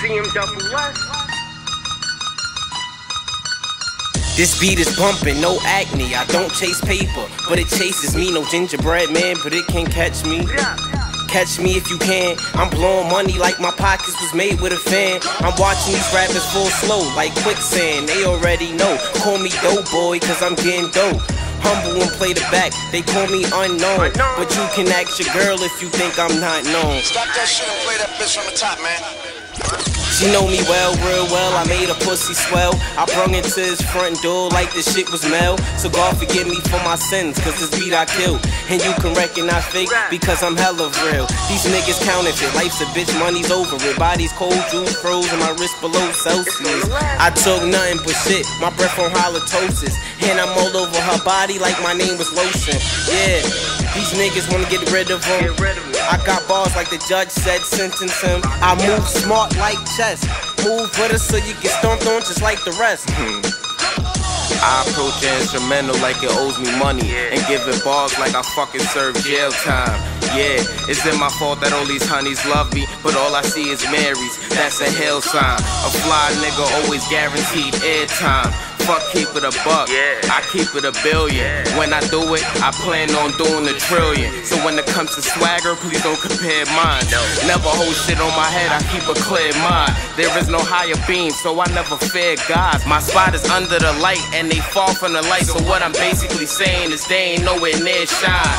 CM double S. This beat is bumping, no acne. I don't chase paper, but it chases me. No gingerbread man, but it can catch me. Catch me if you can. I'm blowing money like my pockets was made with a fan. I'm watching these rappers full slow like quicksand. They already know. Call me dope boy, cause I'm getting dope. Humble and play the back, they call me unknown. But you can ask your girl if you think I'm not known. Stop that shit and play that bitch from the top, man. She know me well, real well. I made a pussy swell. I brung it to his front door like the shit was Mel. So God forgive me for my sins, cause this beat I killed. And you can recognize fake because I'm hella real. These niggas counterfeit. Life's a bitch, money's over it. Body's cold, juice froze, and my wrist below Celsius. I took nothing but shit. My breath on halitosis. And I'm all over her body like my name was lotion. Yeah, these niggas wanna get rid of him. Get rid of me. I got like the judge said, sentence him. I move smart like chess. Move with us so you get stomped on just like the rest. I approach the instrumental like it owes me money and give it bars like I fucking serve jail time. Yeah, it's in my fault that all these honeys love me, but all I see is Marys. That's a hell sign. A fly nigga always guaranteed airtime. Fuck keep it a buck, Yeah. I keep it a billion. When I do it, I plan on doing a trillion. So when it comes to swagger, please don't compare mine. No. Never hold shit on my head, I keep a clear mind. There is no higher beam, so I never fear gods. My spot is under the light, and they fall from the light. So what I'm basically saying is they ain't nowhere near shine.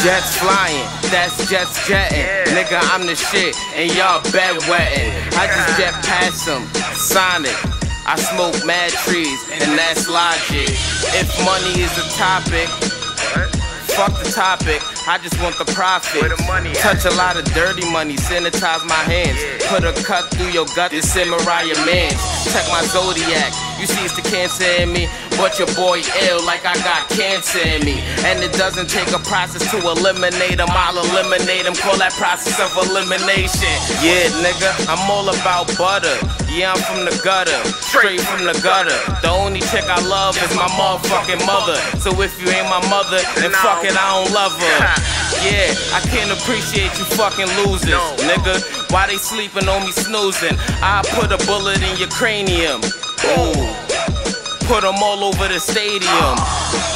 Jets flying, that's jets jetting. Yeah. Nigga, I'm the shit, and y'all bed wetting. I just jet past them, Sonic. I smoke mad trees, and that's logic. If money is a topic, fuck the topic. I just want the profit. Where the money? Touch a lot of dirty money, sanitize my hands. Put a cut through your gut, this in Mariah Mans. Check my zodiac. You see, it's the cancer in me, but your boy ill like I got cancer in me. And it doesn't take a process to eliminate him. I'll eliminate him. Call that process of elimination. Yeah, nigga, I'm all about butter. Yeah, I'm from the gutter, straight from the gutter. The only chick I love is my motherfucking mother. So if you ain't my mother, then fuck it, I don't love her. Yeah, I can't appreciate you fucking losers, nigga. Why they sleeping on me snoozing? I put a bullet in your cranium. Ooh. Put them all over the stadium.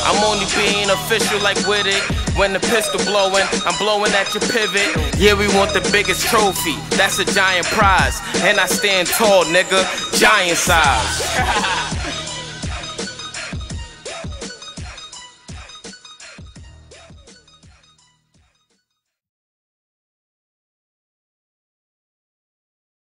I'm only being official like with it. When the pistol blowing, I'm blowing at your pivot. Yeah, we want the biggest trophy. That's a giant prize. And I stand tall, nigga. Giant size.